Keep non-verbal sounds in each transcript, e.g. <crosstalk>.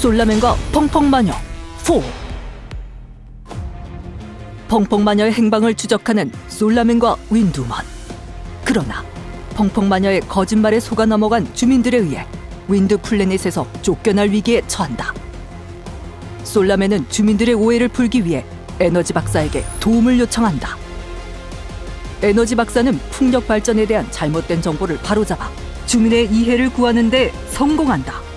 솔라맨과 펑펑마녀 4 펑펑마녀의 행방을 추적하는 솔라맨과 윈두먼. 그러나 펑펑마녀의 거짓말에 속아 넘어간 주민들에 의해 윈드 플래닛에서 쫓겨날 위기에 처한다. 솔라맨은 주민들의 오해를 풀기 위해 에너지 박사에게 도움을 요청한다. 에너지 박사는 풍력 발전에 대한 잘못된 정보를 바로잡아 주민의 이해를 구하는 데 성공한다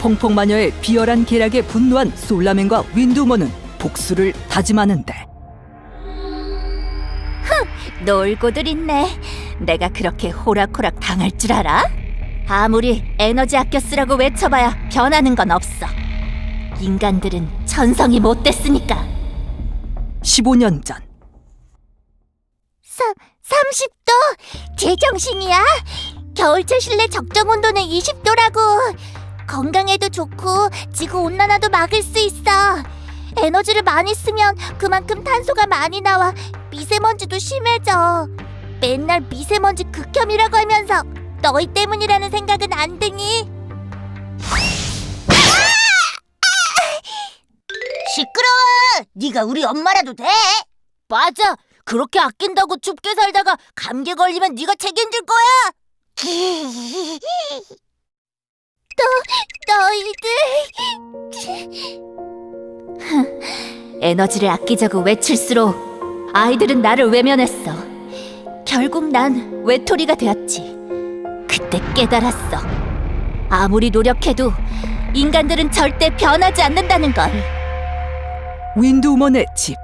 펑펑 마녀의 비열한 계략에 분노한 솔라맨과 윈두먼은 복수를 다짐하는데 놀고들 있네. 내가 그렇게 호락호락 당할 줄 알아? 아무리 에너지 아껴 쓰라고 외쳐봐야 변하는 건 없어. 인간들은 천성이 못 됐으니까. 15년 전 사, 30도? 제정신이야? 겨울철 실내 적정 온도는 20도라고. 건강에도 좋고 지구 온난화도 막을 수 있어. 에너지를 많이 쓰면 그만큼 탄소가 많이 나와 미세먼지도 심해져. 맨날 미세먼지 극혐이라고 하면서 너희 때문이라는 생각은 안 드니? 시끄러워! 네가 우리 엄마라도 돼? 맞아. 그렇게 아낀다고 춥게 살다가 감기 걸리면 네가 책임질 거야. <laughs> 너 너희들 <laughs> 에너지를 아끼자고 외칠수록 아이들은 나를 외면했어. 결국 난 외톨이가 되었지. 그때 깨달았어. 아무리 노력해도 인간들은 절대 변하지 않는다는 걸. 윈두먼의 집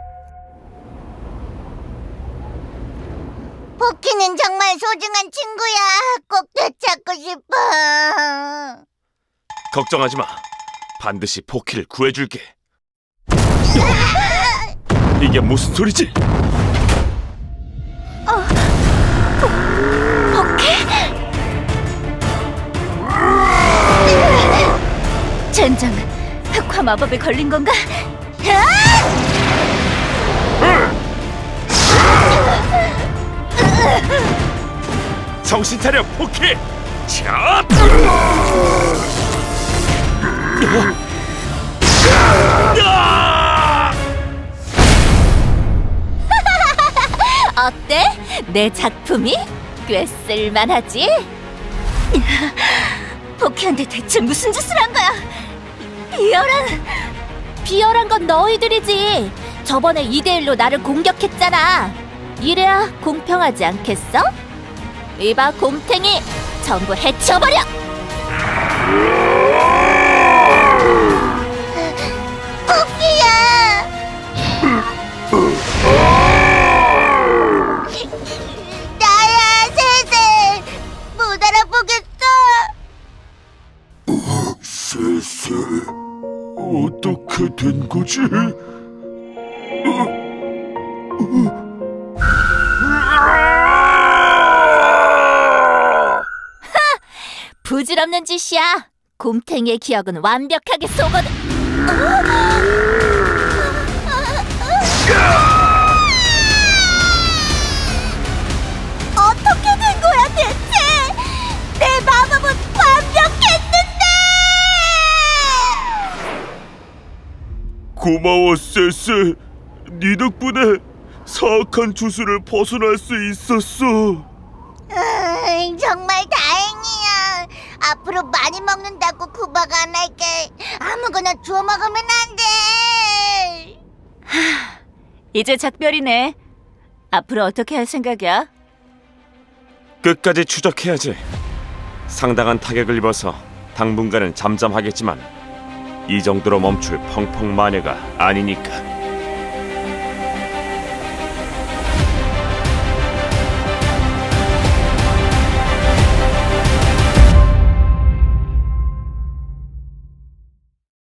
포키는 정말 소중한 친구야. 꼭 되찾고 싶어. 걱정하지 마. 반드시 포키를 구해줄게. 이게 무슨 소리지? 젠장, 흑화 마법에 걸린 건가? 정신 차려, 포키! 자! <laughs> 어때? 내 작품이 꽤 쓸만하지? <laughs> 포키한테 대체 무슨 짓을 한 거야? 비열한 비열한 건 너희들이지 저번에 2대1로 나를 공격했잖아 이래야 공평하지 않겠어? 이봐 곰탱이 전부 해쳐버려! 어떻게 된 거지? 부질없는 짓이야. 곰탱이의 기억은 완벽하게 속거든 어 고마워, 세세. 네 덕분에 사악한 주술을 벗어날 수 있었어. 으이, 정말 다행이야. 앞으로 많이 먹는다고 구박 안 할게. 아무거나 주워 먹으면 안 돼. 이제 작별이네. 앞으로 어떻게 할 생각이야? 끝까지 추적해야지. 상당한 타격을 입어서 당분간은 잠잠하겠지만 이 정도로 멈출 펑펑 마녀가 아니니까.